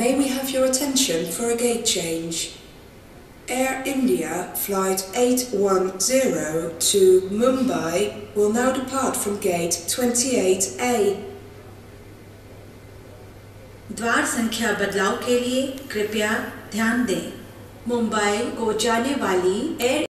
May we have your attention for a gate change? Air India Flight 810 to Mumbai will now depart from gate 28A. द्वार संख्या बदलाव के लिए कृपया ध्यान दें मुंबई को जाने वाली एयर